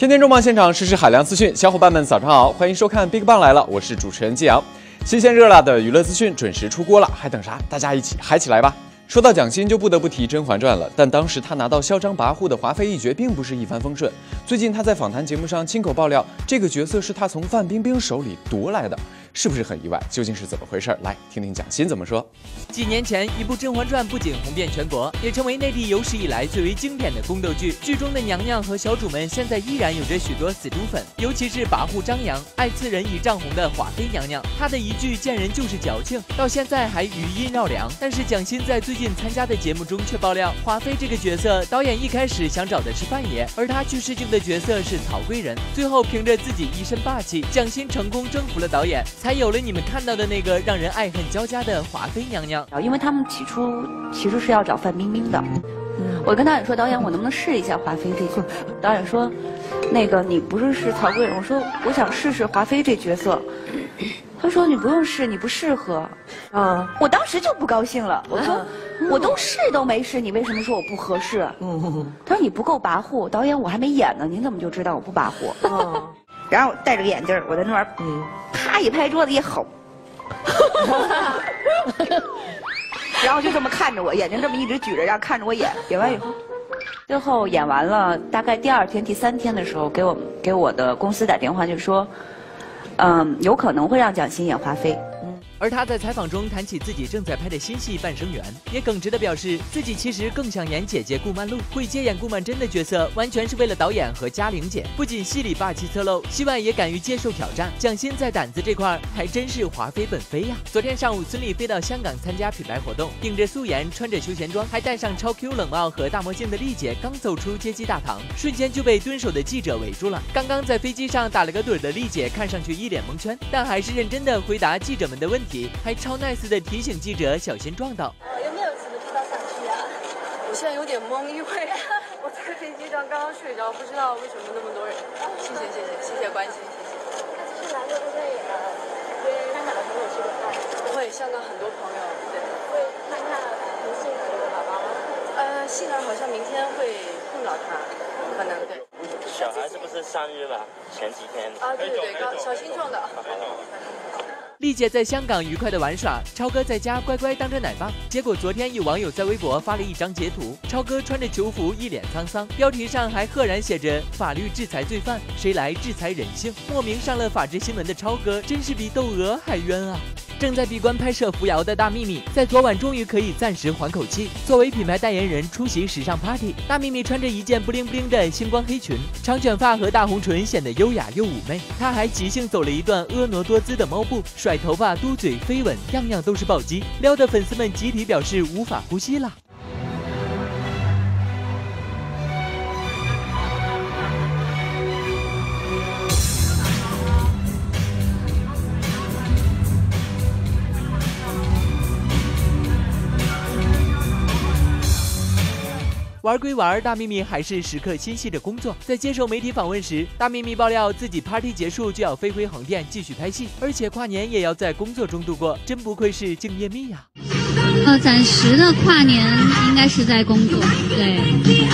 天天重磅现场实时海量资讯，小伙伴们早上好，欢迎收看 Big Bang 来了，我是主持人季阳。新鲜热辣的娱乐资讯准时出锅了，还等啥？大家一起嗨起来吧！说到蒋欣，就不得不提《甄嬛传》了。但当时她拿到嚣张跋扈的华妃一角，并不是一帆风顺。最近她在访谈节目上亲口爆料，这个角色是她从范冰冰手里夺来的，是不是很意外？究竟是怎么回事？来听听蒋欣怎么说。几年前，一部《甄嬛传》不仅红遍全国，也成为内地有史以来最为经典的宫斗剧。剧中的娘娘和小主们现在依然有着许多死忠粉，尤其是跋扈张扬、爱刺人已涨红的华妃娘娘，她的一句“见人就是矫情”，到现在还余音绕梁。但是蒋欣在最近参加的节目中却爆料，华妃这个角色导演一开始想找的是范爷，而她去试镜的角色是曹贵人。最后凭着自己一身霸气，蒋欣成功征服了导演，才有了你们看到的那个让人爱恨交加的华妃娘娘。因为他们起初其实是要找范冰冰的，我跟导演说，导演我能不能试一下华妃这个？导演说，那个你不是是曹贵人，我说我想试试华妃这角色，他说你不用试，你不适合，嗯，我当时就不高兴了，我说我都试都没试，你为什么说我不合适？他说你不够跋扈，导演我还没演呢，您怎么就知道我不跋扈？然后戴着个眼镜，我在那边，啪一拍桌子一吼。然后就这么看着我，眼睛这么一直举着，然后看着我演。演完以后，最后演完了，大概第二天、第三天的时候，给我给我的公司打电话，就说，嗯，有可能会让蒋欣演华妃。而他在采访中谈起自己正在拍的新戏《半生缘》，也耿直的表示自己其实更想演姐姐顾曼璐，会接演顾曼桢的角色，完全是为了导演和嘉玲姐。不仅戏里霸气侧漏，戏外也敢于接受挑战。蒋欣在胆子这块还真是华妃本妃呀！昨天上午，孙俪飞到香港参加品牌活动，顶着素颜，穿着休闲装，还戴上超 Q 冷帽和大墨镜的丽姐，刚走出接机大堂，瞬间就被蹲守的记者围住了。刚刚在飞机上打了个盹的丽姐，看上去一脸蒙圈，但还是认真的回答记者们的问题。还超 nice 的提醒记者小心撞到。有没有什么地方想去啊？我现在有点懵，因为我在飞机上刚刚睡着，不知道为什么那么多人。谢谢谢谢谢谢关心谢谢。这次来会不会约香港的朋友吃个饭？会，香港很多朋友。对。会看看林杏儿的宝宝吗？呃，杏儿好像明天会碰到他，可能对。小孩是不是生日吧？前几天。啊对对对，刚小心撞的。丽姐在香港愉快的玩耍，超哥在家乖乖当着奶爸。结果昨天有网友在微博发了一张截图，超哥穿着囚服，一脸沧桑，标题上还赫然写着“法律制裁罪犯，谁来制裁人性”。莫名上了法制新闻的超哥，真是比窦娥还冤啊！正在闭关拍摄扶摇的大幂幂，在昨晚终于可以暂时缓口气。作为品牌代言人出席时尚 party，大幂幂穿着一件布灵布灵的星光黑裙，长卷发和大红唇显得优雅又妩媚。她还即兴走了一段婀娜多姿的猫步，甩头发、嘟嘴、飞吻，样样都是暴击，撩得粉丝们集体表示无法呼吸了。玩归玩，大幂幂还是时刻心系着工作。在接受媒体访问时，大幂幂爆料自己 party 结束就要飞回横店继续拍戏，而且跨年也要在工作中度过，真不愧是敬业蜜呀！呃，暂时的跨年应该是在工作，对。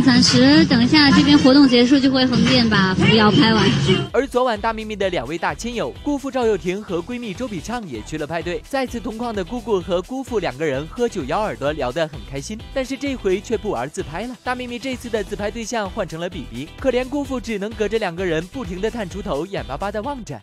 暂时等一下，这边活动结束就会横店把扶摇拍完。而昨晚大幂幂的两位大亲友，姑父赵又廷和闺蜜周笔畅也去了派对。再次同框的姑姑和姑父两个人喝酒咬耳朵，聊得很开心。但是这回却不玩自拍了，大幂幂这次的自拍对象换成了比比，可怜姑父只能隔着两个人不停的探出头，眼巴巴的望着。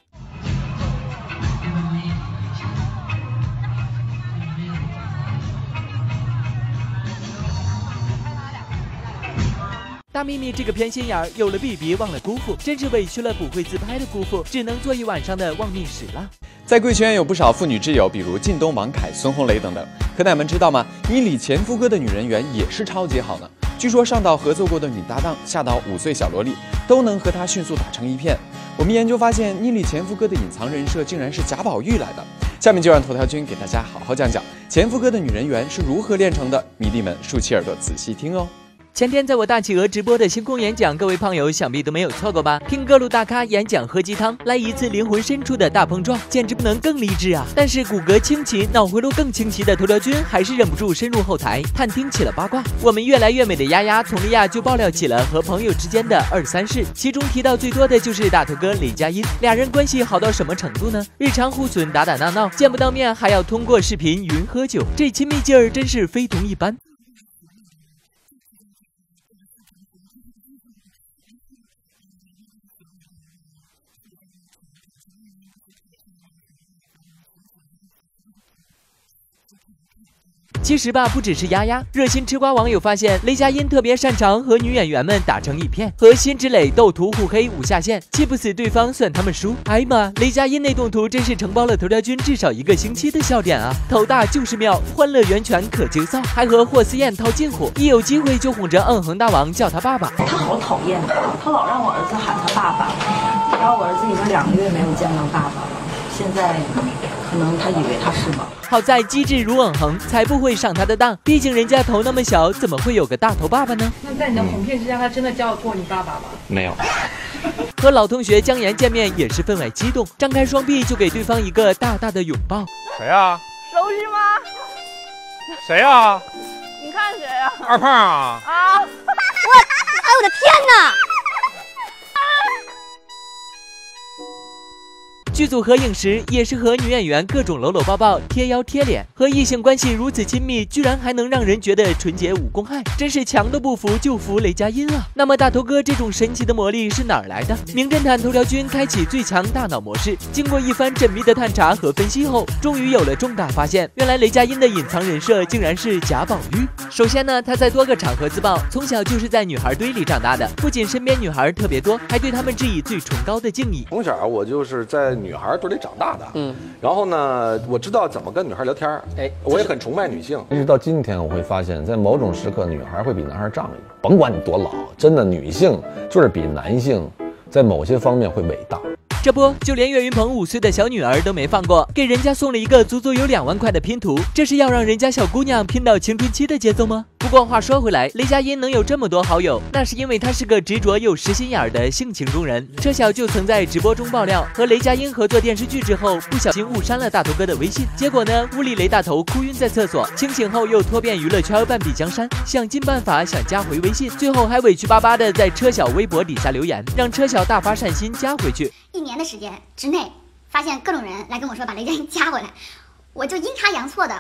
大幂幂这个偏心眼儿，有了 B B 忘了姑父，真是委屈了不会自拍的姑父，只能做一晚上的忘命史了。在贵圈有不少妇女之友，比如靳东、王凯、孙红雷等等。可奶们知道吗？妮里前夫哥的女人缘也是超级好呢。据说上到合作过的女搭档，下到五岁小萝莉，都能和他迅速打成一片。我们研究发现，妮里前夫哥的隐藏人设竟然是贾宝玉来的。下面就让头条君给大家好好讲讲前夫哥的女人缘是如何炼成的，迷弟们竖起耳朵仔细听哦。前天在我大企鹅直播的星空演讲，各位胖友想必都没有错过吧？听各路大咖演讲喝鸡汤，来一次灵魂深处的大碰撞，简直不能更励志啊！但是骨骼清奇、脑回路更清奇的头条君还是忍不住深入后台探听起了八卦。我们越来越美的丫丫佟丽娅就爆料起了和朋友之间的二三事，其中提到最多的就是大头哥雷佳音，俩人关系好到什么程度呢？日常互损、打打闹闹，见不到面还要通过视频云喝酒，这亲密劲儿真是非同一般。其实吧，不只是丫丫，热心吃瓜网友发现雷佳音特别擅长和女演员们打成一片，和辛芷蕾斗图互黑无下限，气不死对方算他们输。哎呀妈，雷佳音那动图真是承包了头条君至少一个星期的笑点啊！头大就是妙，欢乐源泉可劲造，还和霍思燕套近乎，一有机会就哄着嗯哼大王叫他爸爸。他好讨厌他，他老让我儿子喊他爸爸，然后我儿子已经两个月没有见到爸爸了，现在可能他以为他是吧。好在机智如网红，才不会上他的当。毕竟人家头那么小，怎么会有个大头爸爸呢？那在你的哄骗之下，他真的叫过你爸爸吗？没有。和老同学姜岩见面也是分外激动，张开双臂就给对方一个大大的拥抱。谁啊？熟悉吗？谁啊？你看谁呀？二胖啊！啊！我，哎我的天哪！剧组合影时也是和女演员各种搂搂抱抱、贴腰贴脸，和异性关系如此亲密，居然还能让人觉得纯洁无公害，真是强都不服就服雷佳音啊！那么大头哥这种神奇的魔力是哪儿来的？名侦探头条君开启最强大脑模式，经过一番缜密的探查和分析后，终于有了重大发现，原来雷佳音的隐藏人设竟然是贾宝玉。首先呢，他在多个场合自曝，从小就是在女孩堆里长大的，不仅身边女孩特别多，还对他们致以最崇高的敬意。从小我就是在。女孩都得长大的，嗯，然后呢，我知道怎么跟女孩聊天哎，我也很崇拜女性。一直到今天，我会发现，在某种时刻，女孩会比男孩仗义。甭管你多老，真的，女性就是比男性在某些方面会伟大。这不，就连岳云鹏五岁的小女儿都没放过，给人家送了一个足足有两万块的拼图，这是要让人家小姑娘拼到青春期的节奏吗？不过话说回来，雷佳音能有这么多好友，那是因为他是个执着又实心眼儿的性情中人。车晓就曾在直播中爆料，和雷佳音合作电视剧之后，不小心误删了大头哥的微信，结果呢，屋里雷大头哭晕在厕所，清醒后又拖遍娱乐圈半壁江山，想尽办法想加回微信，最后还委屈巴巴的在车晓微博底下留言，让车晓大发善心加回去。一年的时间之内，发现各种人来跟我说把雷佳音加回来，我就阴差阳错的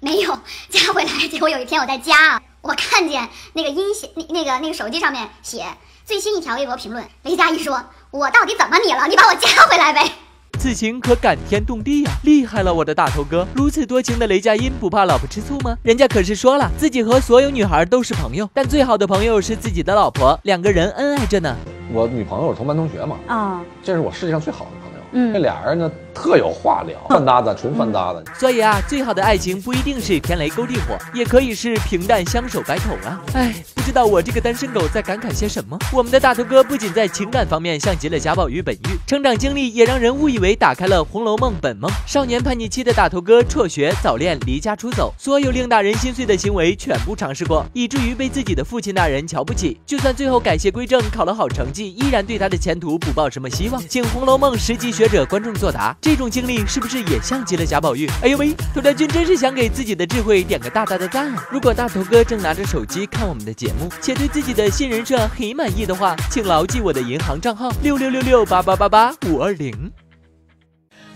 没有加回来。结果有一天我在家，我看见那个音写那那个那个手机上面写最新一条微博评论，雷佳音说：“我到底怎么你了？你把我加回来呗。”此情可感天动地呀！厉害了，我的大头哥！如此多情的雷佳音不怕老婆吃醋吗？人家可是说了，自己和所有女孩都是朋友，但最好的朋友是自己的老婆，两个人恩爱着呢。我女朋友是同班同学嘛，啊，这是我世界上最好的朋友。嗯，这俩人呢特有话聊，饭搭子，纯饭搭子。所以啊，最好的爱情不一定是天雷勾地火，也可以是平淡相守白头啊。哎。不知道我这个单身狗在感慨些什么？我们的大头哥不仅在情感方面像极了贾宝玉本玉，成长经历也让人误以为打开了《红楼梦》本梦。少年叛逆期的大头哥辍学、早恋、离家出走，所有令大人心碎的行为全部尝试过，以至于被自己的父亲大人瞧不起。就算最后改邪归正，考了好成绩，依然对他的前途不抱什么希望。请《红楼梦》十级学者观众作答：这种经历是不是也像极了贾宝玉？哎呦喂，头条君真是想给自己的智慧点个大大的赞啊！如果大头哥正拿着手机看我们的节目。且对自己的新人设很满意的话，请牢记我的银行账号六六六六八八八八五二零。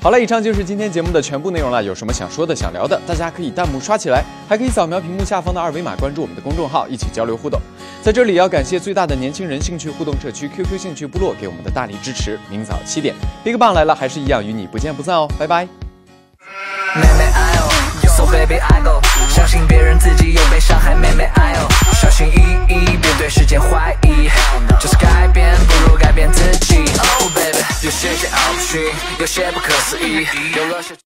好了，以上就是今天节目的全部内容了。有什么想说的、想聊的，大家可以弹幕刷起来，还可以扫描屏幕下方的二维码关注我们的公众号，一起交流互动。在这里要感谢最大的年轻人兴趣互动社区 QQ 兴趣部落给我们的大力支持。明早七点，BigBang 来了，还是一样与你不见不散哦，拜拜。So baby I go，相信别人自己又被伤害，妹妹 I O，小心翼翼，别对世界怀疑，就是改变不如改变自己。Oh baby，有些桀骜不驯有些不可思议，有了些。